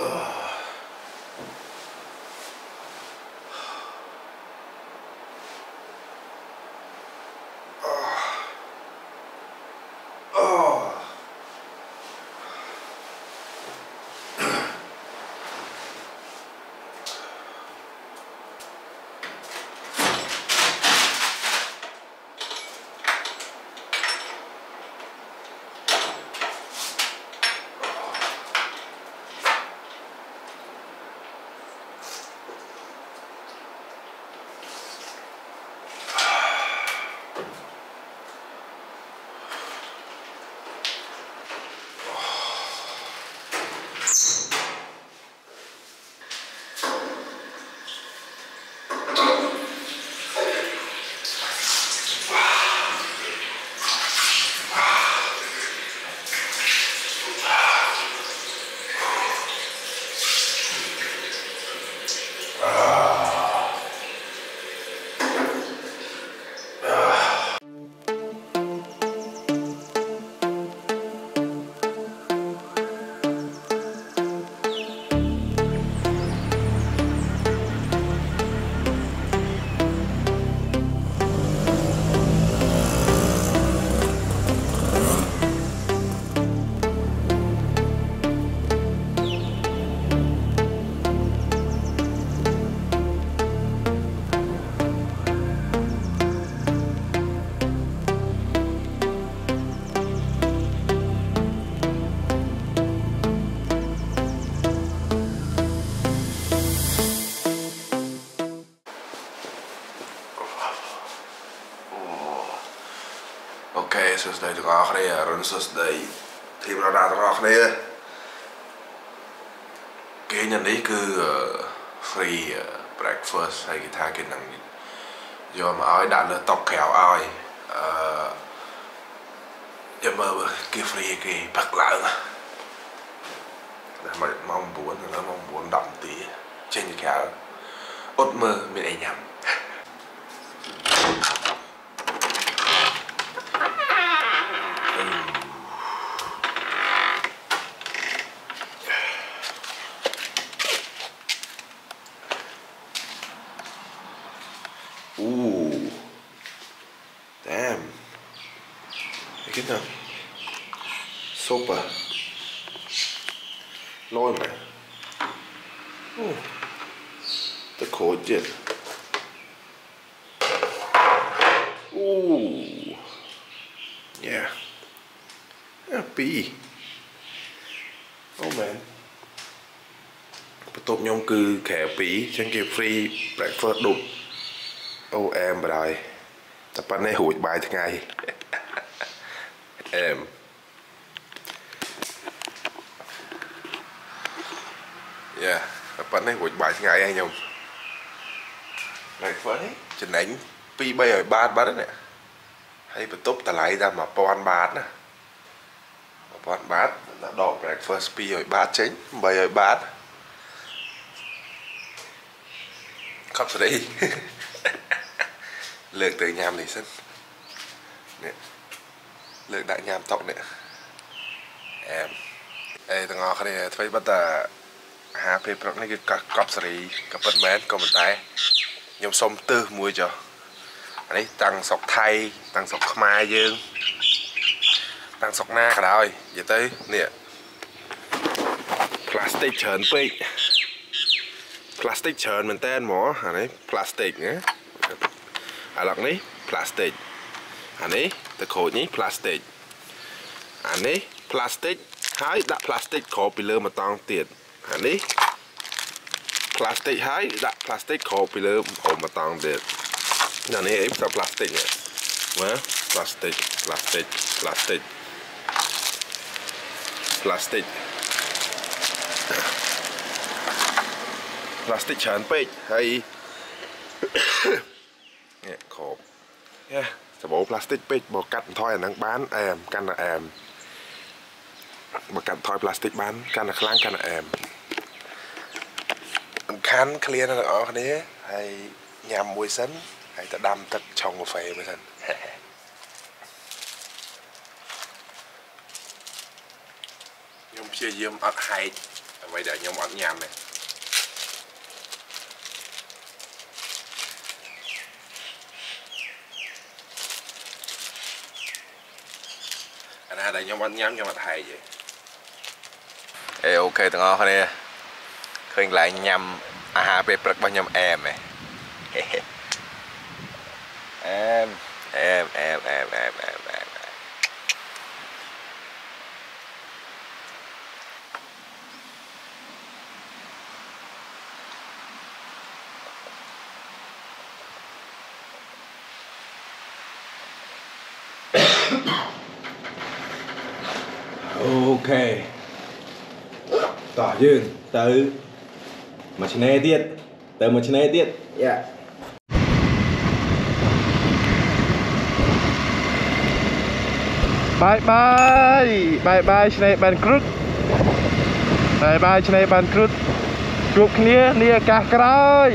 អូ សួស្តីទាំងអស់គ្នារុនសួស្តីធីមរណាទាំងអស់គ្នាគេញ៉ាំនេះគឺ free breakfast ហើយគេថាគេនឹងយកមកឲ្យដាក់លើតុក្រៅឲ្យអឺយកមកគេ free គេផឹកឡើងដល់ម៉ោង9ដល់ម៉ោង9 10នាទីចេញទៅក្រៅអត់មើលមានអីញ៉ាំ បន្ទប់ខ្ញុំគឺក្រៅពីអញ្ចឹងគេ free breakfast ដុបអូអែមបណ្ដោយតែប៉ុណ្ណេះរួចបាយថ្ងៃអែមយ៉ាតែប៉ុណ្ណេះរួចបាយថ្ងៃឯងខ្ញុំហើយហ្វនេះចំណេញ2 300បាតបាត់ហ្នឹងហើយបន្ទប់តម្លៃតែ1000បាតណា1000បាតដល់ដក breakfast 200បាតចេញ800បាត ខប់ស្រីលើកទៅញ៉ាំនេះសិននេះលើកដាក់ញ៉ាំតុកនេះអែមអេទាំងអស់គ្នាធ្វើបាត់តាអាហារពេលព្រឹកនេះគឺកប់សេរីក៏ប៉ុន្មានក៏ប៉ុន្តែខ្ញុំសុំទើសមួយចុះអានេះតាំងស្រុកថៃតាំងស្រុកខ្មែរយើងតាំងស្រុកណាក៏ដោយនិយាយទៅនេះផ្លាស្ទិកច្រើនពេក ផ្លាស្ទិកច្រើនមែនតើហ្មងអានេះផ្លាស្ទិកណាអាឡុកនេះ plastic អានេះតក្រូចនេះ plastic អានេះ plastic ហើយដាក់ plastic ក្របពីលើមកតង់ទៀតអានេះ plastic ហើយដាក់ plastic ក្របពីលើហូមមកតង់ទៀតអានេះអីផ្សំ plastic នេះមើល plastic plastic plastic plastic plastic ច្រើនពេកហើយនេះខបយ៉ាសបោផ្លាស្ទិកពេកបើកាត់បន្ថយអាហ្នឹងបានអែមកាន់តែអែមបើកាត់បន្ថយផ្លាស្ទិកបានកាន់តែខ្លាំងកាន់តែអែមសំខាន់ឃ្លានទាំងអស់គ្នាហើយញ៉ាំមួយសិនហើយទៅដាំទឹកឆុងកាហ្វេមួយសិនខ្ញុំព្យាយាមអត់ហែកអ្វីដែលខ្ញុំអត់ញ៉ាំទេ អាណាដែលខ្ញុំអត់ញ៉ាំខ្ញុំអត់ហែកទេអេអូខេទាំងអស់គ្នាឃើញកន្លែងញ៉ាំអាហារពេលព្រឹករបស់ខ្ញុំអែមហ៎អែមអែមអែមអែមអែមអែមអែមអូ ខេតោះយើងទៅមួយឆ្នេរទៀតទៅមួយឆ្នេរទៀតយ៉ាបាយបាយបាយបាយឆ្នេរបានគ្រុតបាយបាយឆ្នេរបានគ្រុតជួបគ្នានាឱកាសក្រោយ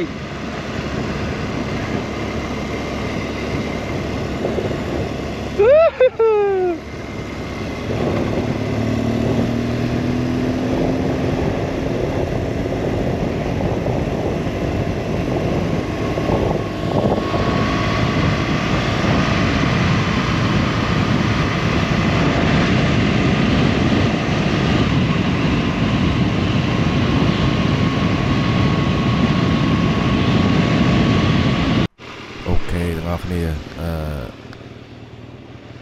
អូខេទាំងអស់គ្នាអឺ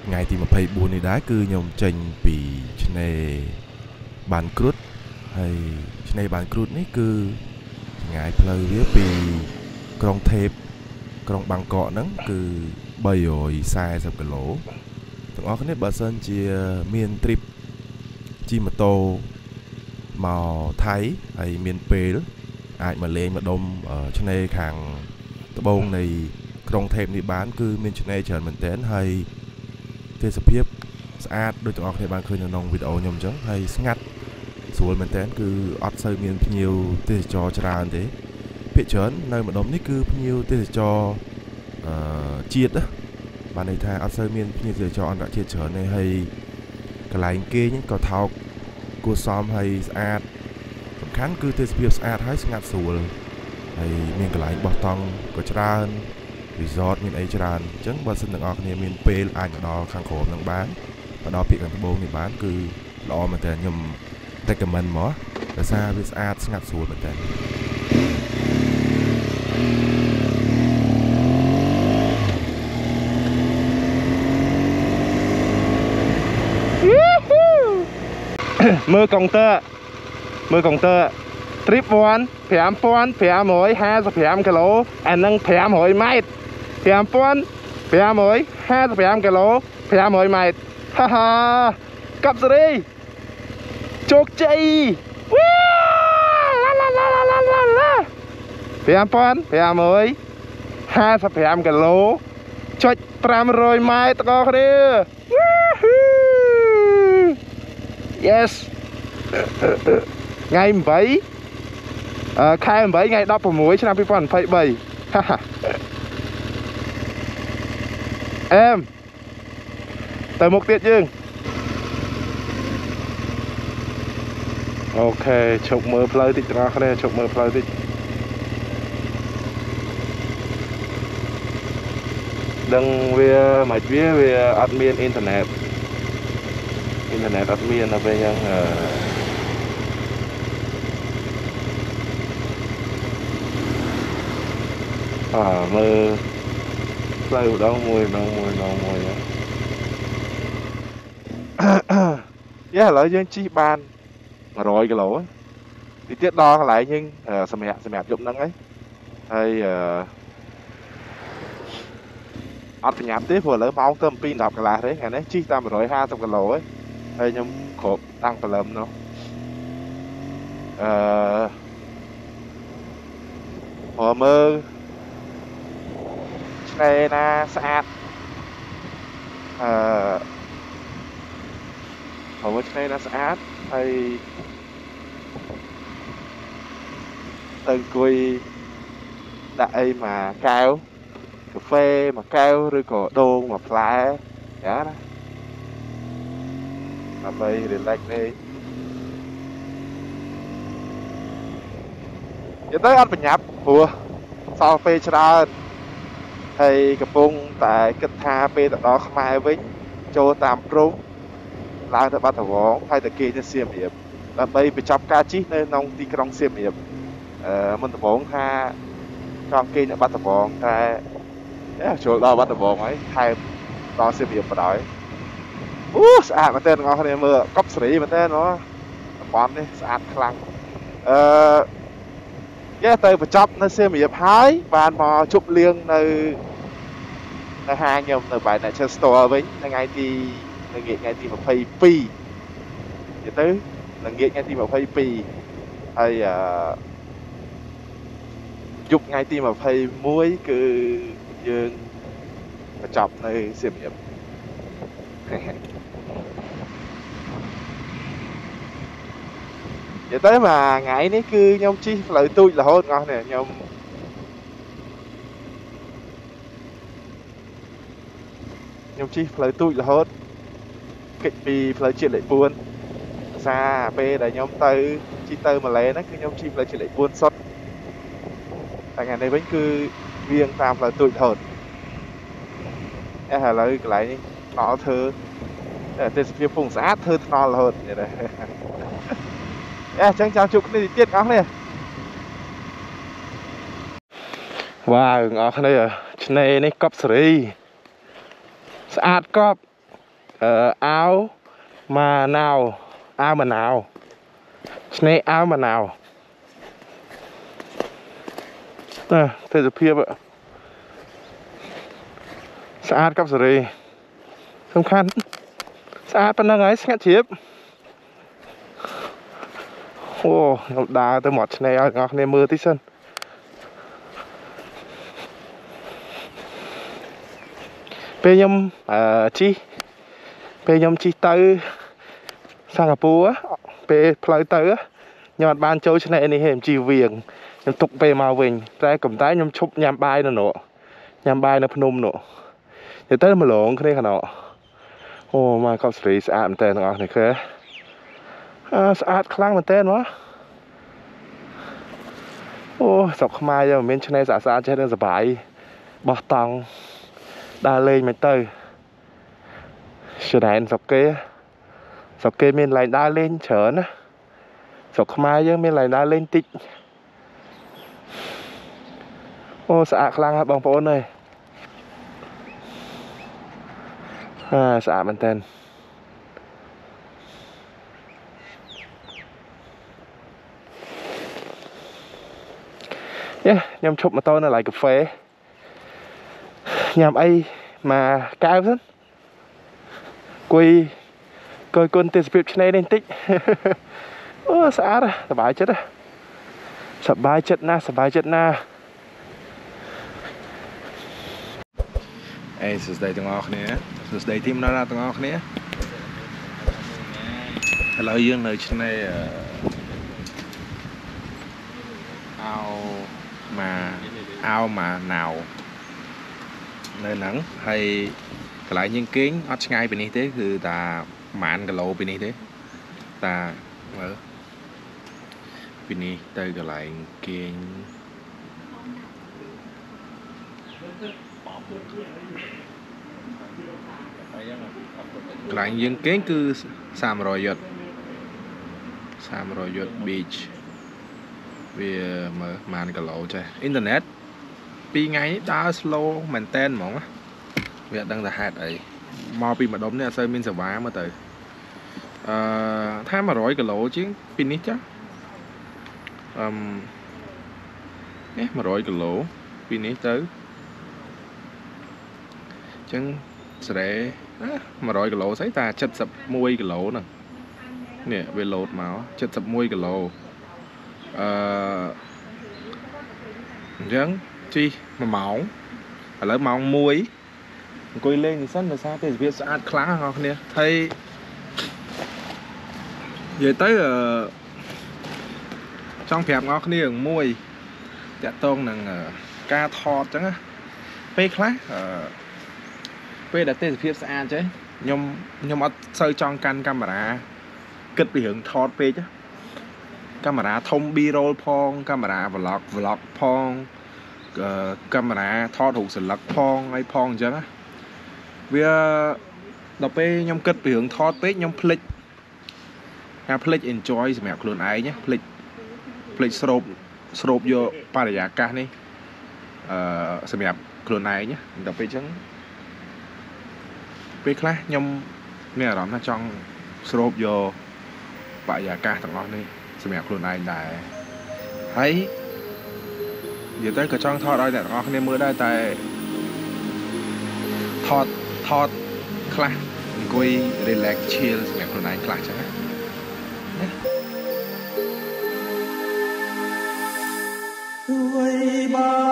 ថ្ងៃទី24នេះ ដែរគឺខ្ញុំចេញពីឆ្នេរបានគ្រុតហើយឆ្នេរបានគ្រុតនេះគឺចម្ងាយផ្លូវវាពីក្រុងថេបក្រុងបាងកកហ្នឹងគឺ340គីឡូទាំងអស់គ្នាបើសិនជាមាន trip ជិះម៉ូតូមកថៃហើយមានពេលអាចមកលេងម្ដុំអឺឆ្នេរខាងត្បូងនៃក្រុងថេបនេះបាន គឺមានឆ្នេរច្រើនមែនទែនហើយទេសភាព ស្អាតដូចទាំងអស់គ្នាបានឃើញនៅក្នុងវីដេអូខ្ញុំអញ្ចឹងហើយស្ងាត់ស្រួលមែនទែនគឺអត់សូវមានភ្ញៀវទេសចរច្រើនទេភាគច្រើននៅម្ដុំនេះគឺភ្ញៀវទេសចរអឺជាតិណាបានន័យថាអត់សូវមានភ្ញៀវទេសចរអន្តរជាតិច្រើនទេហើយកន្លែងគេងក៏ថោកគួរសមហើយស្អាតសំខាន់គឺទេសភាពស្អាតហើយស្ងាត់ស្រួលហើយមានកន្លែងបោះតង់ក៏ច្រើន resort មានអីច្រើនអញ្ចឹងបើសិនទាំងអស់គ្នាមានពេលអាចមកដល់ខាងក្រោមនឹងបាន មកដល់ពាក្យខាងត្បូងនេះបានគឺល្អមែនតើខ្ញុំ recommend មកដោយសារវាស្អាតស្ងាត់ស្រួលមែនតើមើលកុងទ័រមើលកុងទ័រ trip 1 5555គីឡូអានឹង500ម៉ែត្រ5555គីឡូ500ម៉ែត្រ ហាហាកັບសេរីជោគជ័យវ៉ាឡាឡាឡាឡាឡាឡា5555គីឡូចុច500ម៉ែត្រទាំងអស់គ្នា Yes ថ្ងៃ8ខែ8ថ្ងៃ16ឆ្នាំ2023អែម ទៅមុខទៀតយើងអូខេឈប់មើលផ្លូវតិចទាំងអស់គ្នាឈប់មើលផ្លូវតិចដឹងវាមិនវាវាអត់មានអ៊ីនធឺណិតអ៊ីនធឺណិតអត់មានដល់ពេលអញ្ចឹងអឺអើមើលផ្លូវម្ដងមួយម្ដងមួយម្ដងមួយ យ៉ាឥឡូវយើងជិះបាន100គីឡូទីទៀតដល់កន្លែងយើងសម្រាប់សម្រាប់យប់ហ្នឹងហើយហើយអឺអត់ប្រញាប់ទេព្រោះឥឡូវម៉ោងទៅ2 10កន្លះទេថ្ងៃនេះជិះតាម150គីឡូហើយហើយខ្ញុំគ្រប់តាំងព្រលឹមនោះអឺមើលឆ្នេរណាស្អាតអឺ មើលឆ្នេរណាស្អាតហើយទៅអង្គុយដាក់អីមកកែវកាហ្វេមួយកែវឬក៏ដូងមួយផ្លែយ៉ាងណាដើម្បី relax នេះនិយាយទៅអត់ប្រញាប់ព្រោះសល់ពេលច្រើនហើយកំពុងតែគិតថាពេលទៅដល់ខ្មែរវិញចូលតាមព្រំ ឡើងទៅបាត់ដំបងហើយទៅគេទៅសៀមរាបដើម្បីបញ្ចប់ការជិះនៅក្នុងទីក្រុងសៀមរាបអឺមុនដំបងថាចង់គេនៅបាត់ដំបងតែចូលដល់បាត់ដំបងហើយថែមដល់សៀមរាបបណ្ដោយអូស្អាតមែនតើបងប្អូនមើលកប់សេរីមែនតើបងតំបន់នេះស្អាតខ្លាំងអឺយ៉ាទៅបញ្ចប់នៅសៀមរាបហើយបានមកជប់លៀងនៅនៅហាងខ្ញុំនៅបែរ Nature Store វិញថ្ងៃទី នៅងាកថ្ងៃទី22និយាយទៅនៅងាកថ្ងៃទី22ហើយអឺយប់ថ្ងៃទី21គឺយើងបញ្ចប់នៅសៀមរាបនិយាយទៅមួយថ្ងៃនេះគឺខ្ញុំជិះផ្លូវទូចរហូតបងប្អូនខ្ញុំខ្ញុំជិះផ្លូវទូចរហូត គេចពីផ្លូវជាតិលេខ4ភាសាពេលដែលខ្ញុំទៅជិះទៅម៉ាឡេហ្នឹងគឺខ្ញុំជិះផ្លូវជាតិលេខ4សុទ្ធតែថ្ងៃនេះវិញគឺវៀងតាមផ្លូវទូចរហូតអេឥឡូវកន្លែងនេះថ្នល់ធ្វើទេសភាពពងស្អាតធ្វើថ្នល់រហូតនេះដែរអេអញ្ចឹងចាំជួបគ្នាទៀតបងប្អូនវ៉ាវបងប្អូនគ្នាឆ្នេរនេះកប់សេរីស្អាតកប់ អឺអាវម៉ាណាវអាវម៉ាណាវឆ្នេរអាវម៉ាណាវតើទេសភាពស្អាតកប់សេរីសំខាន់ស្អាតប៉ុណ្ណឹងហើយស្ងាត់ជ្រាបអូខ្ញុំដើរទៅមាត់ឆ្នេរឲ្យអ្នកគ្នាមើលតិចសិនពេលខ្ញុំអឺជិះ ពេលខ្ញុំជិះទៅសិង្ហបុរីពេលផ្លូវទៅខ្ញុំអត់បានចូលឆ្នេរនេះទេខ្ញុំជិះវៀងខ្ញុំទុកពេលមកវិញតែកំតែខ្ញុំឈប់ញ៉ាំបាយនៅនោះញ៉ាំបាយនៅភ្នំនោះទៅទៅម្លងគ្នាកណោអូមកកប់ស្រីស្អាតមែនតើទាំងអស់នេះគឺអឺស្អាតខ្លាំងមែនតើមកអូស្រុកខ្មែរយើងមិនមានឆ្នេរស្អាតស្អាតចេះតែសុបាយបោះតង់ដើរលេងមិនទៅ ច្រែនស្រុកគេស្រុកគេមានកន្លែងដើរលេងច្រើនណាស្រុកខ្មែរយើងមានកន្លែងដើរលេងតិចអូស្អាតខ្លាំងហើយបងប្អូនអើយអាស្អាតមែនតើយេខ្ញុំឈប់ម៉ូតូនៅកន្លែងកាហ្វេញ៉ាំអីមកកែវសិន គួយគយគុណទេសភាពឆ្នេរនេះបន្តិចអូស្អាតសប្បាយចិត្តសប្បាយចិត្តណាស់សប្បាយចិត្តណាស់អេសួស្តីទាំងអស់គ្នាសួស្តីធីមណាស់ទាំងអស់គ្នាឥឡូវយើងនៅឆ្នេរអោម៉ាអោម៉ាណាវនៅហ្នឹងហើយ កន្លែងយើងគេងអត់ឆ្ងាយពីនេះទេគឺតាប្រហែលគីឡូពីនេះទេតាមើលពីនេះទៅកន្លែងគេងកន្លែងយើងគេងគឺ300យុទ្ធ300យុទ្ធ beach វាមើលប្រហែលគីឡូចេះអ៊ីនធឺណិត2ថ្ងៃនេះដើរ slow មែនតែនហ្មង វាអត់ដឹងថាហេតុអីមកពីម្ដុំនេះអត់សូវមានសេវាមកទៅអឺថា100គីឡូជាងពីនេះចាអឺមនេះ100គីឡូពីនេះទៅអញ្ចឹងស្រែ100គីឡូស្អីតា71គីឡូហ្នឹងនេះវាលោតមក71គីឡូអឺអញ្ចឹងជី1ម៉ោងឥឡូវម៉ោង1 អង្គុយលេងនេះសិនដោយសារទេសភាពស្អាតខ្លាំងបងប្អូនគ្នាហើយនិយាយទៅអឺចង់ប្រាប់បងប្អូនគ្នារឿងមួយតាក់ទងនឹងការថតអញ្ចឹងណាពេលខ្លះអឺពេលដែលទេសភាពស្អាតចេះខ្ញុំខ្ញុំអត់សូវចង់កាន់កាមេរ៉ាគិតពីរឿងថតពេកកាមេរ៉ាធំ B-roll ផងកាមេរ៉ា vlog vlog ផងកាមេរ៉ាថតរូបសន្លឹកផងអីផងអញ្ចឹងណា វាដល់ពេលខ្ញុំគិតពីរឿងថតពេកខ្ញុំភ្លេចថាភ្លេច enjoy សម្រាប់ខ្លួនឯងណាភ្លេចភ្លេចស្រូបស្រូបយកបរិយាកាសនេះអឺសម្រាប់ខ្លួនឯងណាដល់ពេលអញ្ចឹងពេលខ្លះខ្ញុំមានអារម្មណ៍ថាចង់ស្រូបយកបរិយាកាសទាំងអស់នេះសម្រាប់ខ្លួនឯងដែរហើយនិយាយទៅក៏ចង់ថតឲ្យអ្នកទាំងអស់គ្នាមើលដែរតែថត ថតខ្លះអង្គុយ relax chill សម្រាប់ខ្លួនឯងខ្លះចឹងណាទួយបា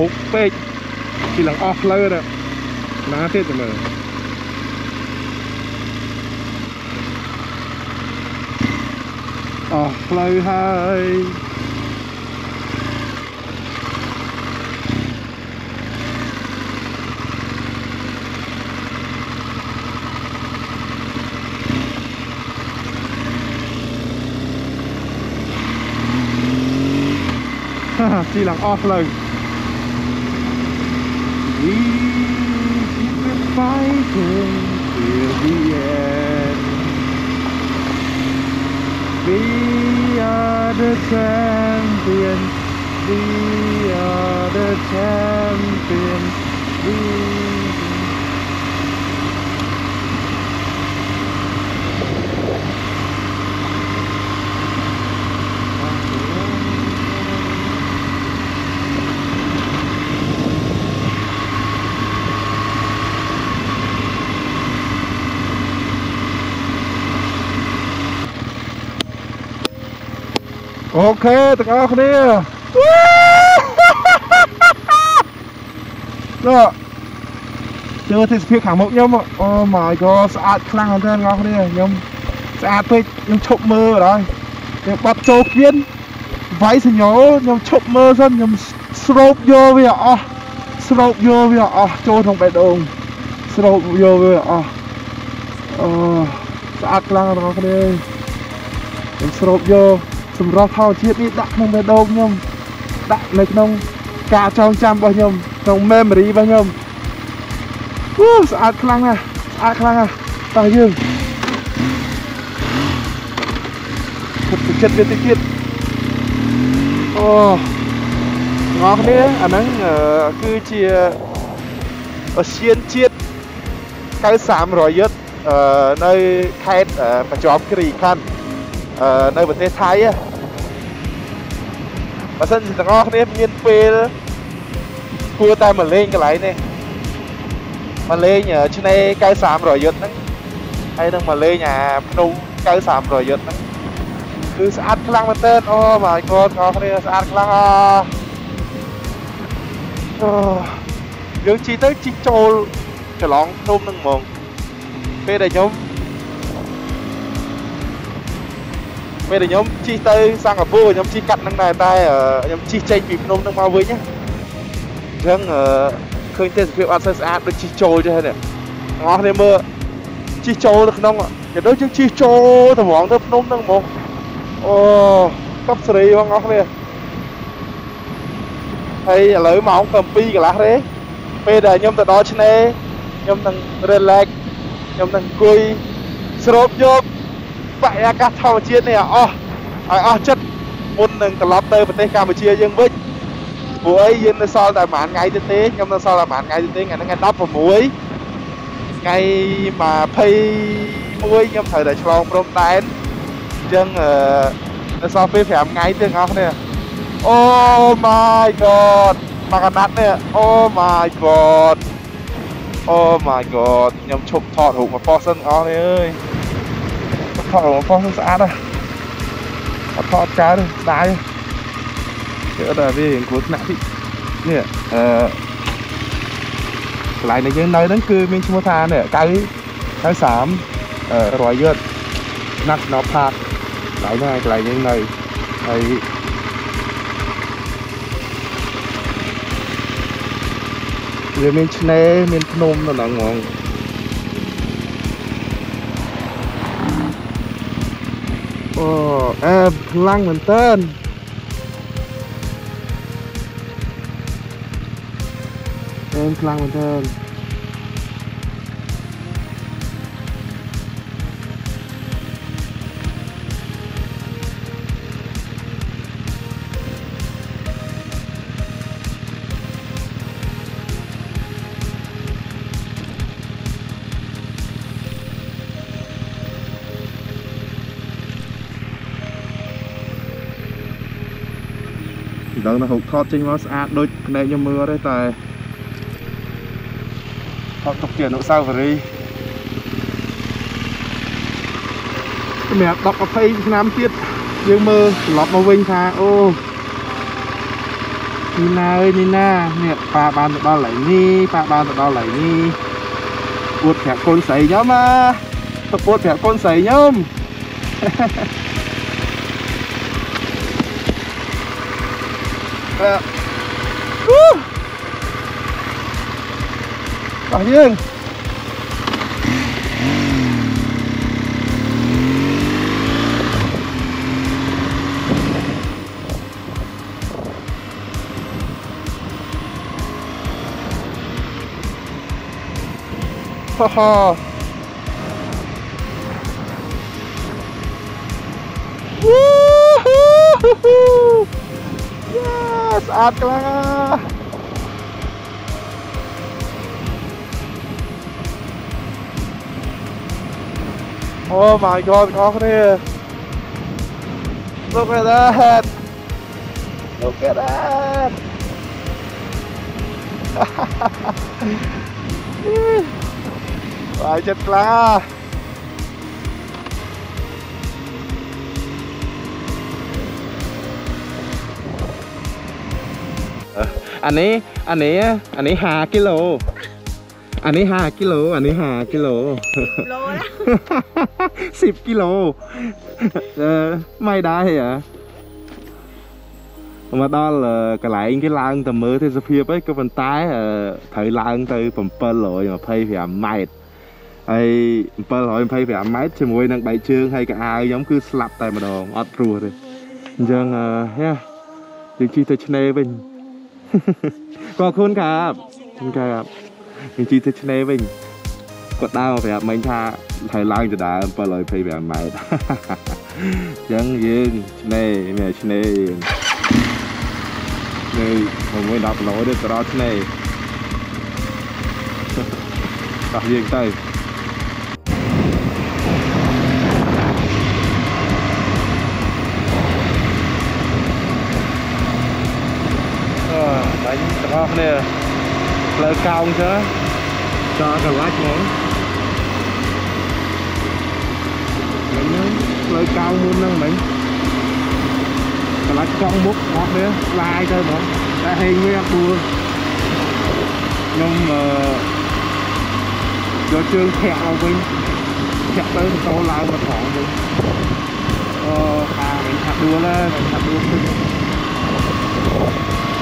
ហុកពេកពីឡើងអស់ផ្លូវទៅណាទៀតទៅមើលអស់ផ្លូវហើយទីឡើងអស់ផ្លូវ until the end. We are the champions. We are the champions. We អូខេទាំងអស់គ្នានោះជឿទេសភាពខាងមុខខ្ញុំអូ my god ស្អាតខ្លាំងមែនទែនបងប្អូនខ្ញុំស្អាតពេកខ្ញុំឈប់មើលអត់ហើយខ្ញុំបាត់ចូលគៀនវាយសញ្ញោខ្ញុំឈប់មើលសិនខ្ញុំស្រោបយកវាអស់ស្រោបយកវាអស់ចូលក្នុងបេះដូងស្រោបយកវាអស់អូស្អាតខ្លាំងបងប្អូនខ្ញុំស្រោបយក សម្រស់ធម្មជាតិនេះដាក់ក្នុងបេះដូងខ្ញុំដាក់នៅក្នុងការចងចាំរបស់ខ្ញុំក្នុង memory របស់ខ្ញុំអូស្អាតខ្លាំងណាស់ស្អាតខ្លាំងណាស់តោះយើងគិតទៅចិត្តវាតិចទៀតអូបងប្អូនគ្នាអាហ្នឹងអឺគឺជាអូសៀនជាតិ93យុទ្ធអឺនៅខេត្តប្រជុំគិរីខណ្ឌអឺនៅប្រទេសថៃ បើសិនជាទាំងអស់គ្នាមានពេលគួរតែមកលេងកន្លែងនេះមកលេងឆ្នេរ93រយុទ្ធហ្នឹងហើយនឹងមកលេងអាភ្នំ93រយុទ្ធហ្នឹងគឺស្អាតខ្លាំងមែនទែនអូ my god បងប្អូនគ្នាស្អាតខ្លាំងអអូយើងជីទៅជីចូលច្រឡងភ្នំហ្នឹងហ្មងពេលដែលខ្ញុំ ពេលដែលខ្ញុំជិះទៅសិង្ហបុរីខ្ញុំជិះកាត់ហ្នឹងដែរតែខ្ញុំជិះចេញពីភ្នំហ្នឹងមកវិញណាអញ្ចឹងឃើញទេសភាពអត់សូវស្អាតដូចជិះចូលចេះនេះបងប្អូនគ្នាមើលជិះចូលទៅក្នុងគេដូចយើងជិះចូលទៅហ្មងទៅភ្នំហ្នឹងហ្មងអូកប់សេរីបងប្អូនគ្នាហើយឥឡូវម៉ោង7កន្លះទេពេលដែលខ្ញុំទៅដល់ឆ្នេរខ្ញុំនឹង relax ខ្ញុំនឹងអង្គុយស្រូបយក បរិយាកាសធម្មជាតិនេះឲ្យអស់ឲ្យអស់ចិត្តមុននឹងត្រឡប់ទៅប្រទេសកម្ពុជាយើងវិញព្រោះអីយើងនៅសល់តែប្រហែលថ្ងៃទៀតទេខ្ញុំនៅសល់តែប្រហែលថ្ងៃទៀតទេថ្ងៃហ្នឹងថ្ងៃ16ថ្ងៃ21ខ្ញុំត្រូវតែឆ្លងព្រំដែនអញ្ចឹងអឺនៅសល់ពេល5ថ្ងៃទៀតបងប្អូនគ្នាអូ my god មកកណាត់នេះអូ my god អូ my god ខ្ញុំឈប់ថតរូបមកប៉ោះសិនបងប្អូនអើយ ថតរបស់ផងស្អាតណាស់អត់ថតកើតទេស្ដាយគេអត់តែវារៀងគ្រោះថ្នាក់តិចនេះអឺកន្លែងដែលយើងនៅហ្នឹងគឺមានឈ្មោះថានេះ9 93អឺរយយត់ National Park កន្លែងហ្នឹងកន្លែងយើងនៅហើយវាមានឆ្នេរមានភ្នំនៅហ្នឹងហ្មង អូអែបខ្លាំងមែនតើអែបខ្លាំងមែនតើ ដឹងថាហុកថតចេញមកស្អាតដូចភ្នែកខ្ញុំមើលទេតែថតទុកជាអនុស្សាវរីយ៍សម្រាប់10 20ឆ្នាំទៀតយើងមើលត្រឡប់មកវិញថាអូនេះណាអើយនេះណានេះប៉ាបានទៅដល់កន្លែងនេះប៉ាបានទៅដល់កន្លែងនេះពួតប្រាប់កូនស្រីខ្ញុំណាទៅពួតប្រាប់កូនស្រីខ្ញុំ អូបាទយើង satu Oh my god, over here. Look at that. Look at that. Rồi chết lá. อันนี้อันนี้อันนี้หากิโล อันนี้หากิโล อันนี้หากิโลโลนะสิบกิโลเออไม่ได้เหรอមកដល់កន្លែងគេឡើងទៅមើលទេសភាពអីក៏ប៉ុន្តែត្រូវឡើងទៅ725ម៉ែត្រហើយ725ម៉ែត្រជាមួយនឹងបែកជើងហើយក៏អាវខ្ញុំគឺស្លាប់តែម្ដងអត់ព្រោះទេអញ្ចឹងហេយើងជិះទៅឆ្នេរវិញ ក៏អរគុណครับអរគុណครับយើងជិះទៅឆ្នេរវិញគាត់ដើរមកប្រាប់មិញថាត្រូវឡើងទៅដើរ725ម៉ែត្រ អញ្ចឹងយើងឆ្នេរមានឆ្នេរយើងនៅ6 10គីឡូទៅដល់ឆ្នេរ តោះយើងទៅ នាផ្លូវកោងចឹងចោលកន្លាច់ហ្មងមិញហ្នឹងផ្លូវកោងមុនហ្នឹងមិញកន្លាច់កង់មុខអត់នេះឡាយទៅហ្មងតែហេងវាអត់ដួលខ្ញុំអឺយកជើងធាក់មកវិញធាក់ទៅម៉ូតូឡើងមកត្រង់វិញអូខាមិញថាដួលហើយមិញថាដួលពេញ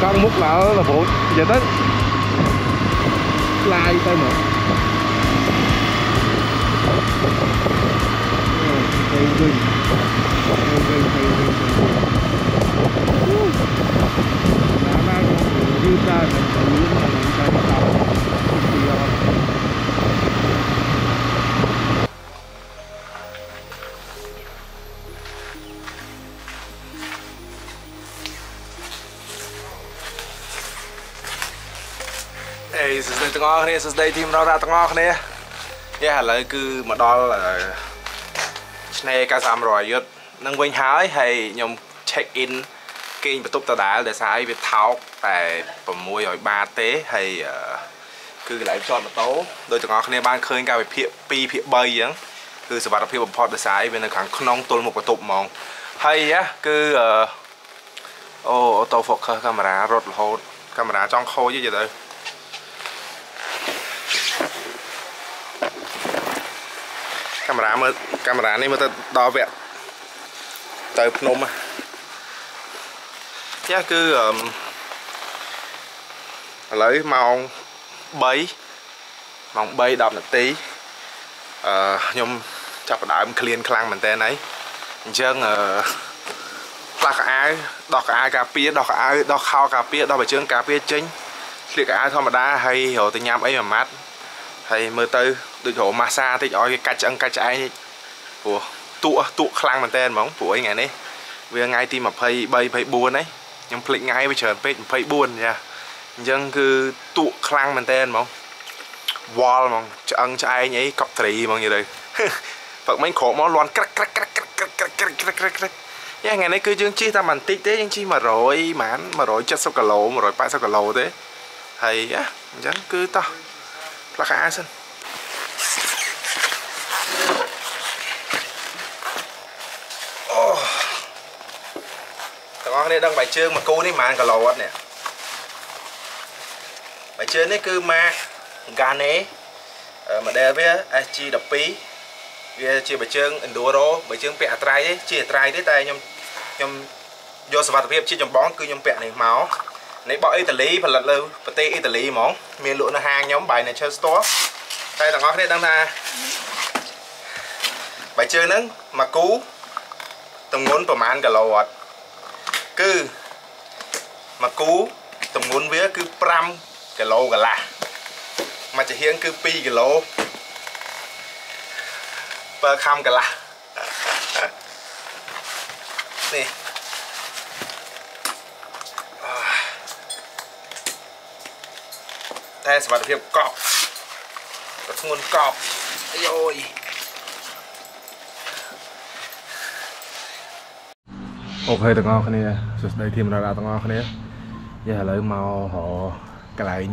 con mút là là phụ. Giờ tới. Lai tay một Hãy subscribe cho kênh Ghiền Mì Gõ Để không bỏ lỡ những video hấp dẫn អស់គ្នាសួស្តីធីមរ៉ាទាំងអស់គ្នាយ៉ាឥឡូវគឺមកដល់អឺឆ្នេរ93យុទ្ធនឹងវិញហើយហើយខ្ញុំ check in គេងបន្ទប់ដដែលដែលសារឲ្យវាថោកតែ600បាតទេហើយអឺគឺកន្លែងចតម៉ូតូដោយទាំងអស់គ្នាបានឃើញកាលវិភាគ2ភាគ3អញ្ចឹងគឺសុវត្ថិភាពបំផុតដោយសារវានៅខាងក្នុងទល់មុខបន្ទប់ហ្មងហើយយ៉ាគឺអឺអូ auto focus កាមេរ៉ារត់រហូតកាមេរ៉ាចង់ខូចទេទៅ កាមេរ៉ាមើលកាមេរ៉ានេះមើលទៅដល់វគ្គទៅភ្នំចាគឺអឺឥឡូវម៉ោង3ម៉ោង3 10នាទីអឺខ្ញុំចាប់ផ្ដើមក្លៀនខ្លាំងមែនតើហើយអញ្ចឹងអឺដោះកៅអៅដោះកៅអៅការពារដោះកៅអៅដោះខោការពារដោះបើជើងការពារចេញស្លៀកកៅអៅធម្មតាហើយរកទៅញ៉ាំអីមួយម៉ាត់ហើយមើលទៅ ដូចរកម៉ាសាតិចឲ្យគេកាច់ឆ្អឹងកាច់ឆ្អែងតិចព្រោះតក់តក់ខ្លាំងមែនតើហ្មងព្រោះអីថ្ងៃនេះវាថ្ងៃទី23 24ហើយខ្ញុំភ្លេចថ្ងៃវាច្រើនពេក24ចាអញ្ចឹងគឺតក់ខ្លាំងមែនតើហ្មងវល់ហ្មងឆ្អឹងឆ្អែងអីកប់ត្រីហ្មងនិយាយទៅផឹកមិញក្រោកមកលន់ក្រឹកក្រឹកក្រឹកក្រឹកក្រឹកក្រឹកក្រឹកក្រឹកក្រឹកក្រឹកយ៉ាថ្ងៃនេះគឺយើងជិះតែបន្តិចទេយើងជិះ100ហ្មង170គីឡូ180គីឡូទេហើយយ៉ាអញ្ចឹងគឺតោះផ្លាស់កៅអៅសិនអូទាំង អស់គ្នាដឹងបាយជើងមួយគូនេះប្រហែលគីឡូអត់នេះបាយជើងនេះគឺម៉ាក Gane model វា SG12 វាជាបាយជើង Enduro បាយជើងពាក់អាត្រៃទេជាអាត្រៃទេតែខ្ញុំខ្ញុំយកសុវត្ថិភាពជាចម្បងគឺខ្ញុំពាក់នេះមកនេះបោកអ៊ីតាលីផលិតលើប្រទេសអ៊ីតាលីហ្មងមានលក់នៅហាងខ្ញុំ by Nature Store តែទាំងអស់គ្នាដឹងថាបាយជើងហ្នឹងមួយគូទម្ងន់ប្រហែលគីឡូអត់ គឺមួយគូទម្ងន់វាគឺ5គីឡូកន្លះមួយចំហៀងគឺ2គីឡូបើខាំកន្លះនេះតែសមត្ថភាពកប់ធ្ងន់កប់អាយយ អូខេទាំងអស់គ្នាសួស្តីធីមរ៉ាដាទាំងអស់គ្នាយ៉ាឥឡូវមករកន្លែង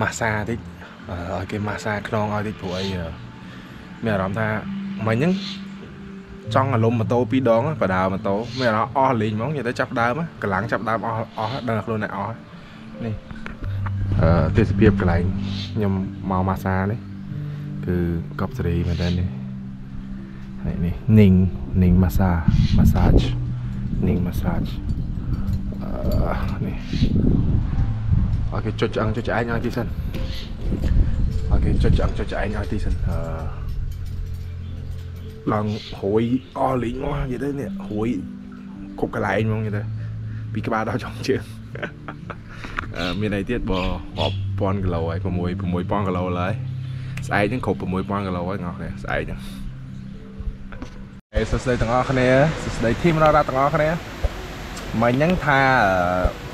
ម៉ាស្សាតិចឲ្យគេម៉ាស្សាខ្នងឲ្យតិចព្រោះអីមានអារម្មណ៍ថាមិញហ្នឹងចង់អារម្មណ៍ម៉ូតូពីរដងបដើម៉ូតូមានអារម្មណ៍អស់លេងហ្មងនិយាយទៅចាប់ដើមកម្លាំងចាប់ដើមអស់អស់ដឹងខ្លួនឯងអស់នេះអឺទេសភាពកន្លែងខ្ញុំមកម៉ាសានេះគឺកប់សេរីមែនតើនេះហើយនេះនីងនីងម៉ាសាម៉ាសាជ នីងម៉ាសាជអឺនេះអូខេចុចឆ្អឹងចុចឆ្អែងឲ្យទីសិនអូខេចុចឆ្អឹងចុចឆ្អែងឲ្យទីសិនអឺឡើងរួយអស់លេងមកនិយាយទៅនេះរួយគ្រប់កន្លែងហ្មងនិយាយទៅពីក្បាលដល់ចុងជើងអឺមានអីទៀតបើរាប់ពាន់គីឡូហើយ6 6000គីឡូឡើយស្អែកហ្នឹងគ្រប់6000គីឡូហើយបងប្អូនស្អែកហ្នឹង អេសួស្តីទាំងអស់គ្នាសួស្តីធីមរ៉ារ៉ាទាំងអស់គ្នាមិញហ្នឹងថា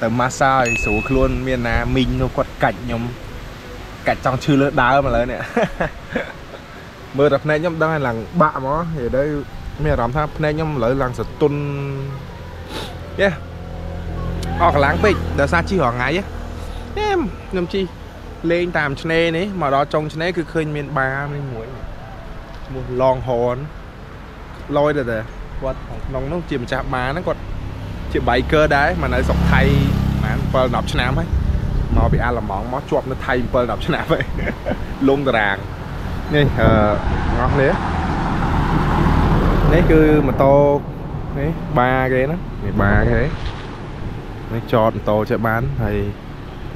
ទៅម៉ាស្សាឲ្យស្រួលខ្លួនមានណាមីងនោះគាត់កាច់ខ្ញុំកាច់ចង់ឈឺលើដើមឥឡូវនេះមើលតែភ្នែកខ្ញុំដឹងហើយឡើងបាក់ហ្មងនិយាយទៅមានអារម្មណ៍ថាភ្នែកខ្ញុំឥឡូវឡើងសតុនយេអស់កម្លាំងពេកដោយសារជិះរាល់ថ្ងៃហ៎ខ្ញុំជិះលេងតាមឆ្នេរនេះមកដល់ចុងឆ្នេរគឺឃើញមានបារនេះមួយឈ្មោះ Longhorn លយទៅតែគាត់ក្នុងនោះជាម្ចាស់បារហ្នឹងគាត់ជា biker ដែរមកនៅស្រុកថៃប្រហែល7 10ឆ្នាំហើយមកពីអាឡម៉ង់មកជាប់នៅថៃ7 10ឆ្នាំហើយលងតារាងនេះអឺអស់នេះនេះគឺម៉ូតូនេះបាគេណានេះបាគេនេះចតម៉ូតូចេះបានហើយ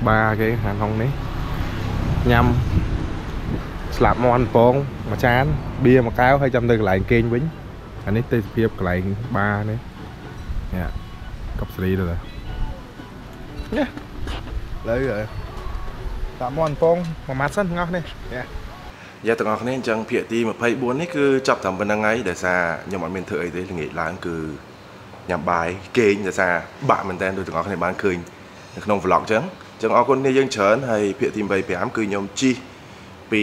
បាគេខាងក្នុងនេះញ៉ាំស្លាប់មន់ពងមួយចានបៀមួយកែវហើយចាំទៅកន្លែងគេងវិញ អានេះទេសភាពកន្លែងបានេះនេះកប់ស្រីទៅនេះលើតាមន់ពងមួយម៉ាត់សិនងោះនេះនេះយ៉ាទាំងអស់គ្នាអញ្ចឹងភាគទី24នេះគឺចប់តាមប៉ុណ្្នឹងហើយដោយសារខ្ញុំអត់មានធ្វើអីទេល្ងាចឡើងគឺញ៉ាំបាយគេងដោយសារបាក់មែនតើដូចទាំងអស់គ្នាបានឃើញនៅក្នុង vlog អញ្ចឹងអញ្ចឹងអរគុណគ្នាយើងច្រើនហើយភាគទី25គឺខ្ញុំជីកពី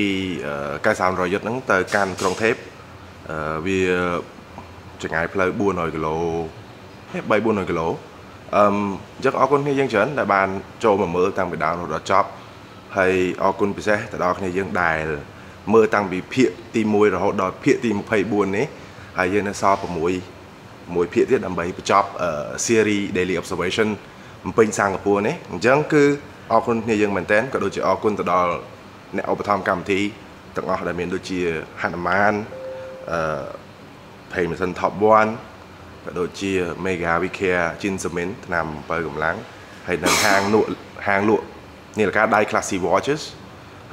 9300យុទ្ធហ្នឹងទៅកាន់ក្រុងថេបវា ចម្ងាយផ្លូវ400គីឡូ3 400គីឡូអឺអញ្ចឹងអរគុណគ្នាយើងច្រើនដែលបានចូលមកមើលតាំងពីដើមរហូតដល់ចប់ហើយអរគុណពិសេសទៅដល់គ្នាយើងដែលមើលតាំងពីភាគទី1រហូតដល់ភាគទី24នេះហើយយើងនៅសល់6មួយភាគទៀតដើម្បីបញ្ចប់ series daily observation បំពេញសិង្ហបុរីនេះអញ្ចឹងគឺអរគុណគ្នាយើងមែនតើក៏ដូចជាអរគុណទៅដល់អ្នកឧបត្ថម្ភកម្មវិធីទាំងអស់ដែលមានដូចជាហនុមានអឺ Payment Top 1ក៏ដូចជា Mega Vicare Gin Cement ឆ្នាំ7កម្លាំងហើយនឹងហាងលក់ហាងលក់នាឡិកាដៃ Classy Watches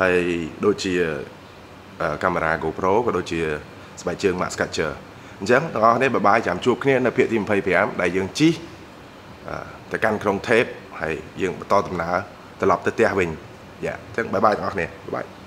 ហើយដូចជាកាមេរ៉ា GoPro ក៏ដូចជាស្បែកជើង Max Catcher អញ្ចឹងទាំងអស់គ្នា bye bye ចាំជួបគ្នានៅភាគទី25ដែលយើងជិះទៅកាន់ក្រុងថេបហើយយើងបន្តដំណើរត្រឡប់ទៅផ្ទះវិញយ៉ាអញ្ចឹង bye bye ទាំងអស់គ្នា bye bye